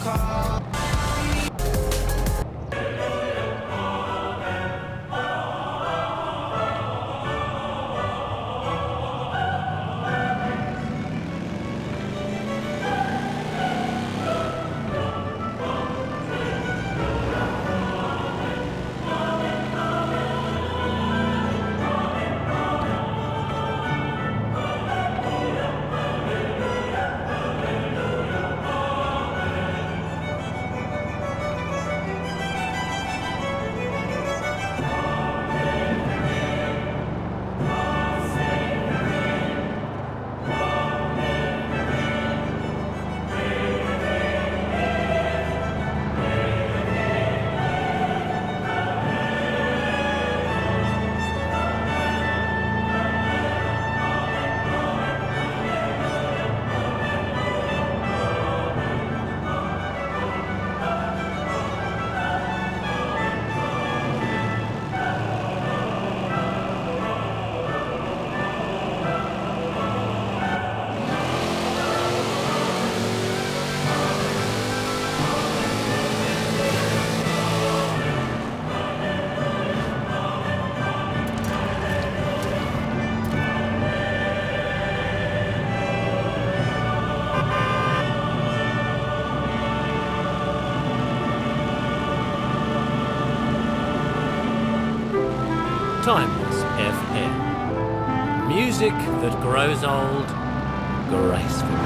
call. Music that grows old gracefully.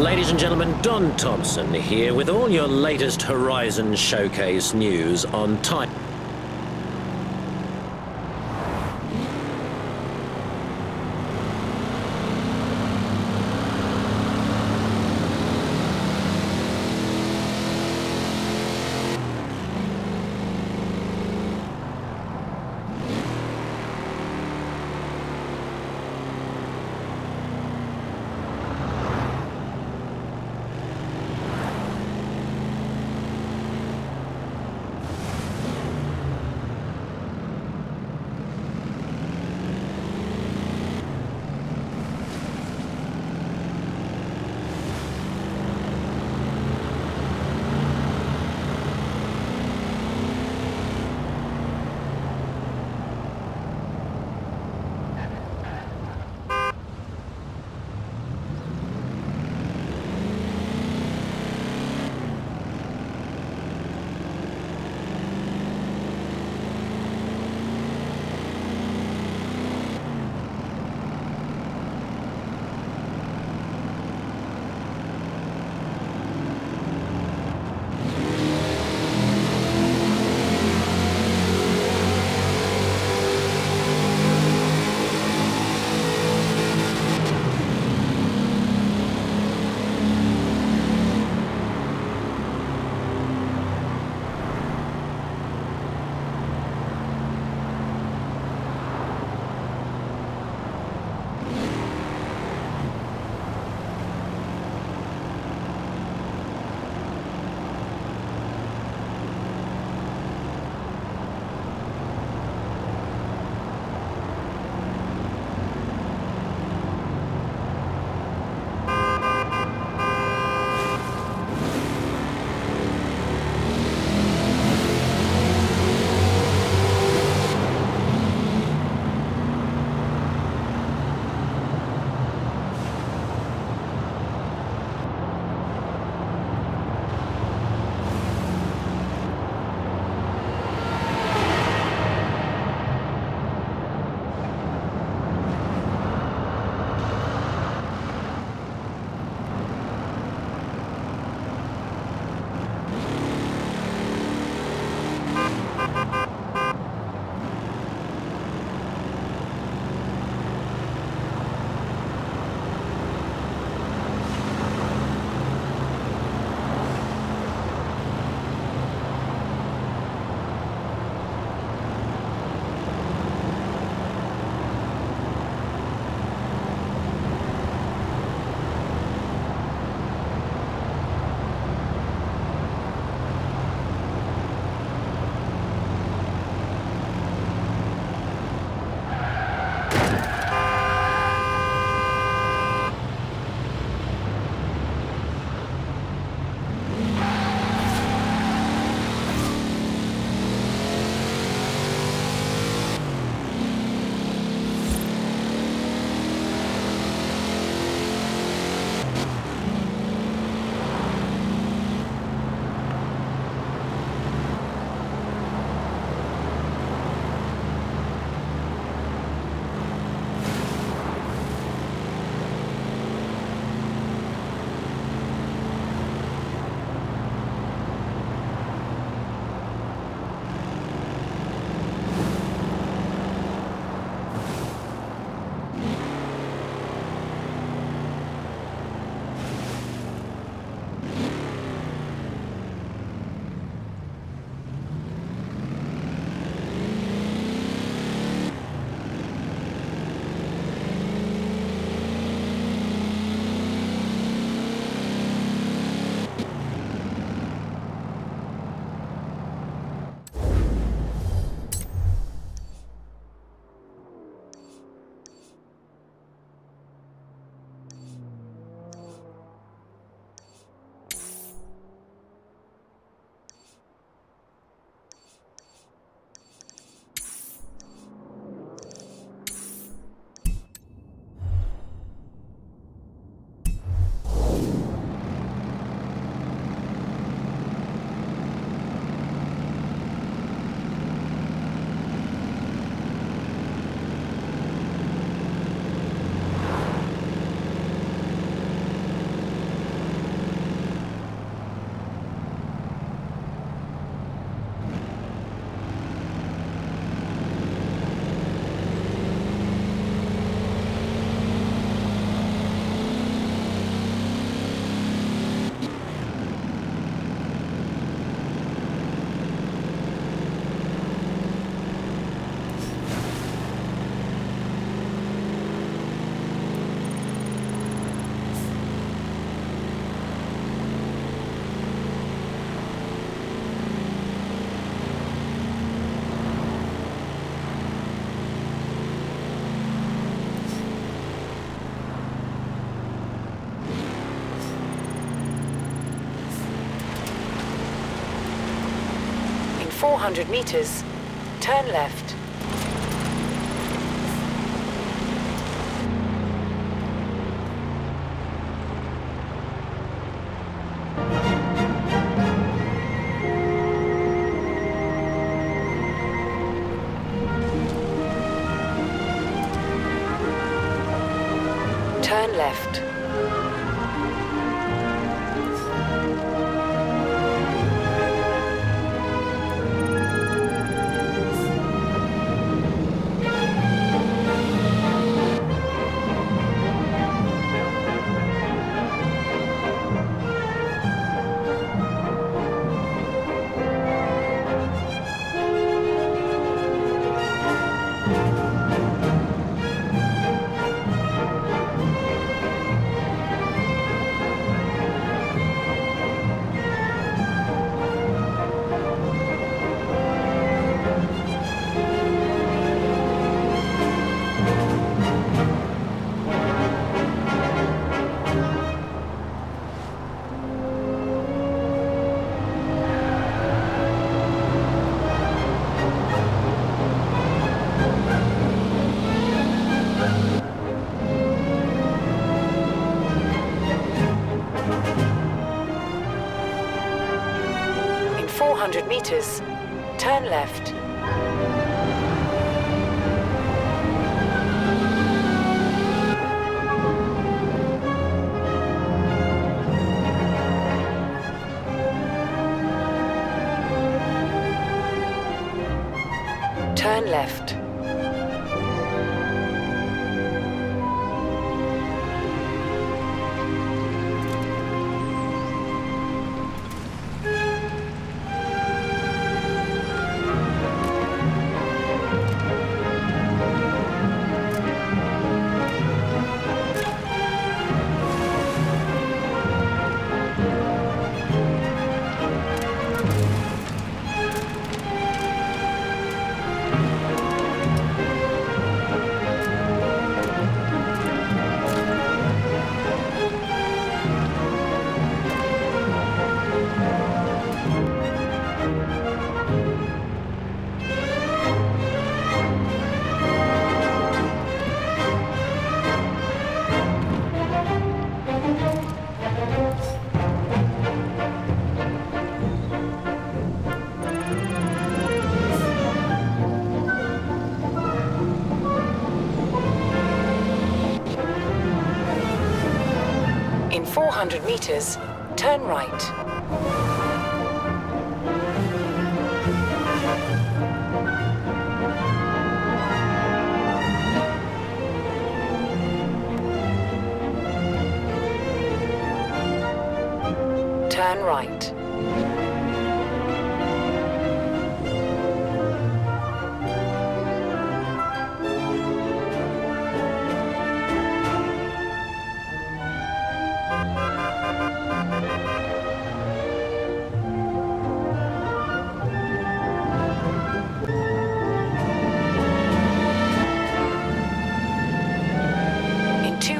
Ladies and gentlemen, Don Thompson here with all your latest Horizon Showcase news on time. 400 meters, turn left. Turn left. In 400 meters, turn left. Turn left. 400 meters, turn right. Turn right.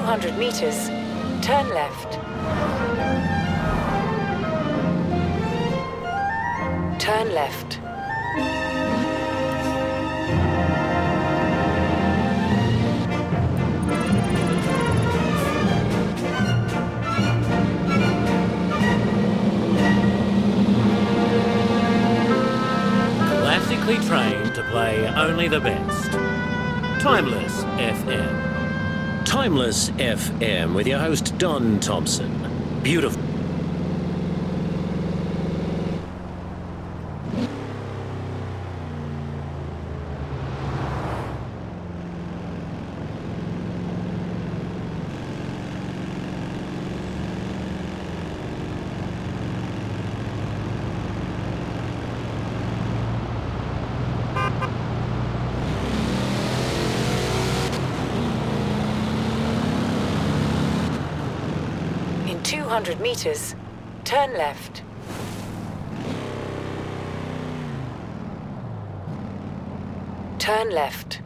200 meters, turn left. Turn left. Classically trained to play only the best. Timeless FM. Timeless FM with your host Don Thompson. Beautiful. 200 meters, turn left. Turn left.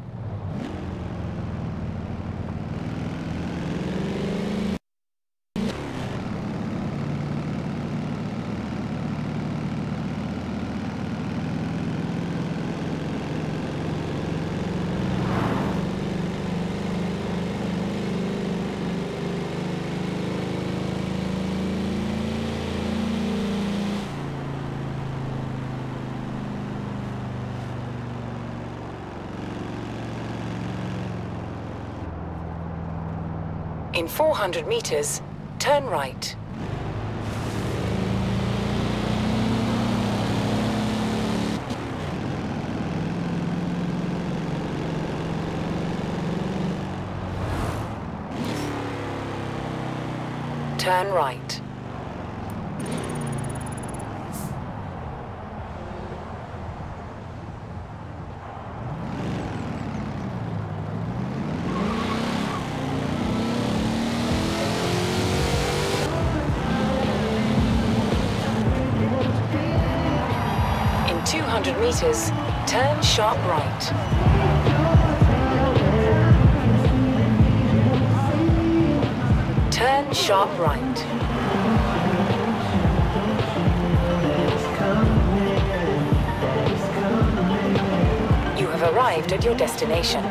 In 400 meters, turn right. Turn right. In 200 meters, turn sharp right. Turn sharp right. You have arrived at your destination.